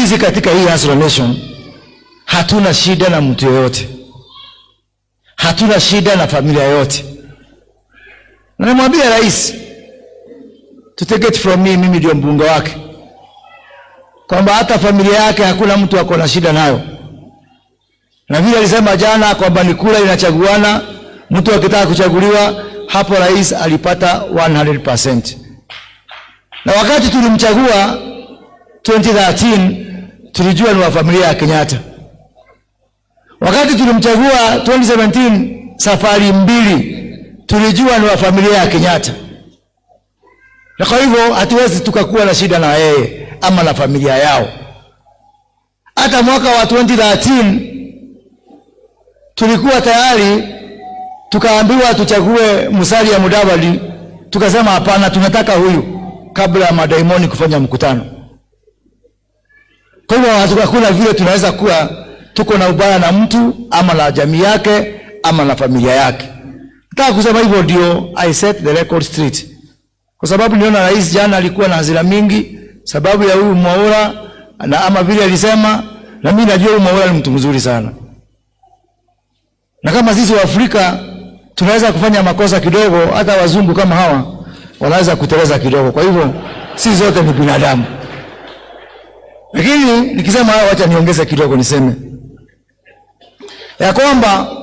sisi katika hii Hustler Nation hatuna shida na mtu yoyote, hatuna shida na familia yoyote. Na namwambia rais, to take it from me, mimi ndio mbunge wake, kwamba hata familia yake hakuna mtu ako na shida nayo, na vile alisema jana kwamba ni kura inachaguana, mtu akitaka kuchaguliwa hapo, rais alipata 100%. Na wakati tulimchagua 2013 tulijua ni wa familia ya Kenyatta. Wakati tulimchagua 2017 safari mbili tulijua ni wa familia ya Kenyatta, na kwa hivyo hatuwezi tukakuwa na shida na yeye ama na familia yao. Hata mwaka wa 2013 tulikuwa tayari tukaambiwa tuchague Musalia Mudavadi, tukasema hapana, tunataka huyu kabla ya madaimoni kufanya mkutano. Kwa hivyo hakuna vile tunaweza kuwa tuko na ubaya na mtu ama na jamii yake ama na familia yake. Nataka kusema hivyo ndio I set the record straight, kwa sababu niona rais jana alikuwa na hasira mingi sababu ya huyu Mwaura na ama vile alisema, na mimi najua huyu Mwaura ni mtu mzuri sana, na kama sisi wa Afrika tunaweza kufanya makosa kidogo, hata wazungu kama hawa wanaweza kuteleza kidogo. Kwa hivyo sisi zote ni binadamu, lakini nikisema hayo, wacha niongeze kidogo, niseme ya kwamba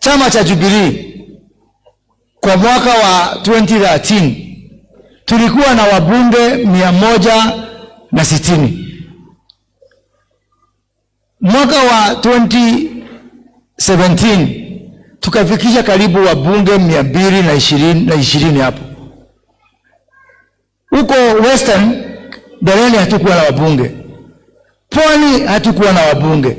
chama cha Jubilee kwa mwaka wa 2013 tulikuwa na wabunge mia moja na sitini. Mwaka wa 2017 tukafikisha karibu wabunge mia mbili na ishirini na ishirini hapo. Huko Western Bereni hatukuwa na wabunge, Pwani hatukuwa na wabunge,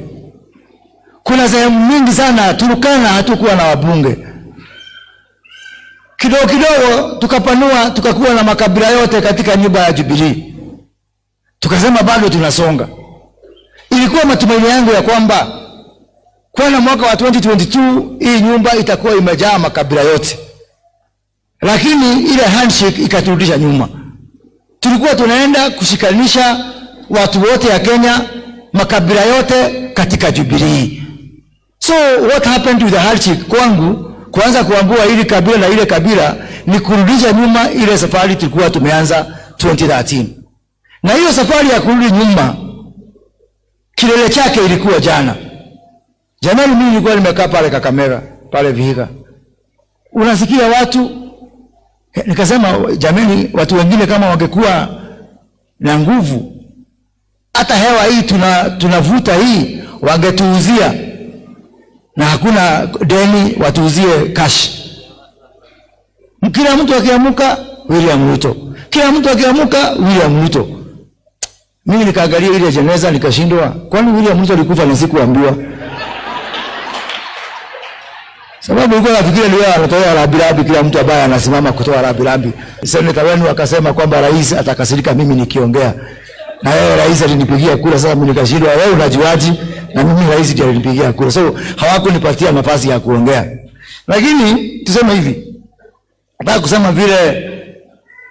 kuna sehemu nyingi sana Turukana hatukuwa na wabunge kidogo kidogo tukapanua tukakuwa na makabila yote katika nyumba ya Jubilii. tukasema bado tunasonga. Ilikuwa matumaini yangu ya kwamba kwana mwaka wa 2022 hii nyumba itakuwa imejaa makabila yote, lakini ile handshake ikaturudisha nyuma. Tulikuwa tunaenda kushikanisha watu wote ya Kenya, makabila yote katika Jubilee. So what happened with the hardship kwangu kuanza kuambua ili kabila na ile kabila ni kurudisha nyuma ile safari tulikuwa tumeanza 2013. Na hiyo safari ya kurudi nyuma kilele chake ilikuwa jana. Jana mimi nilikuwa nimekaa pale Kakamega, pale Vihiga. Unasikia watu nikasema, jamani, watu wengine kama wangekuwa na nguvu, hata hewa hii tuna tunavuta hii wangetuuzia na hakuna deni, watuuzie cash. Kila mtu akiamuka William Ruto, kila mtu akiamuka William Ruto. Mimi nikaangalia ile jeneza nikashindwa, kwani William Ruto alikufa na sikuambiwa? Sababu ilikuwa nafikiria ni yeye anatoa rabirabi, kila mtu ambaye anasimama kutoa rabirabi. Seneta wenu akasema kwamba rais atakasirika mimi nikiongea, na yeye rais alinipigia kura. Sasa mimi nikashindwa, wewe unajuaje? na mimi rais ndiye alinipigia kura, so hawakunipatia nafasi ya kuongea. Lakini tuseme hivi, nataka kusema vile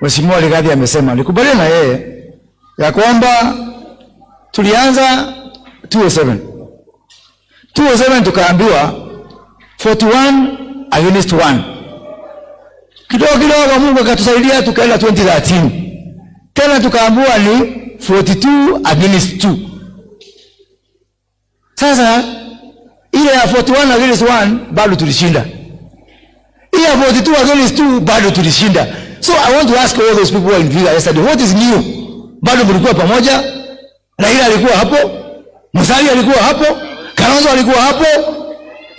Mheshimiwa Rigathi amesema, nikubaliana na yeye ya kwamba tulianza 207 207 tukaambiwa 41 against 1 kidogo kidogo, Mungu akatusaidia tukaenda 2013 tena tukaambiwa ni 42 against 2 sasa ile ya 41 against 1 bado tulishinda, ile ya 42 against 2 bado tulishinda. So I want to ask all those people in Vihiga yesterday, what is new? Bado mlikuwa pamoja, Raila alikuwa hapo, Musalia alikuwa hapo, Kalonzo alikuwa hapo,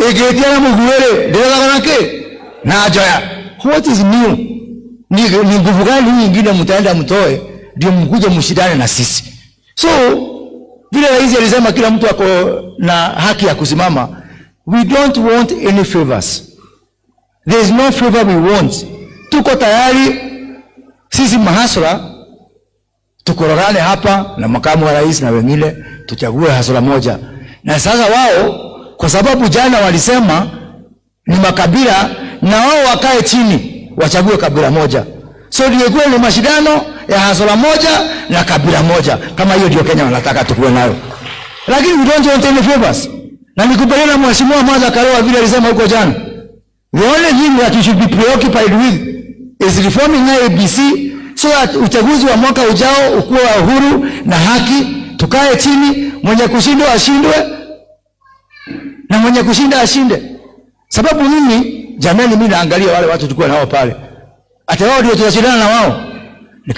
Egetiana Muguere ndio nake na Ajoya. What is new? Ni nguvu gani nyingine mtaenda mtoe ndio mkuja mshindane na sisi? So vile rais alisema kila mtu ako na haki ya kusimama. We don't want any favors. There is no favor we want. Tuko tayari sisi mahasra tukorogane hapa na makamu wa rais na wengine tuchague hasra moja. Na sasa wao kwa sababu jana walisema ni makabila na wao wakae chini wachague kabila moja. So ningekuwa ni mashindano ya hasola moja na kabila moja. Kama hiyo ndio Kenya wanataka tukuwe nayo, lakini we don't want any favors. Na nikubaliana na mheshimiwa Martha Karua vile alisema huko jana, the only thing that you should be preoccupied with is reforming IEBC so that uchaguzi wa mwaka ujao ukuwe wa uhuru na haki. Tukae chini, mwenye kushindwa ashindwe na mwenye kushinda ashinde. Sababu mimi jamani, mimi naangalia wale watu tulikuwa nao pale, hata wao ndio tunashindana na wao.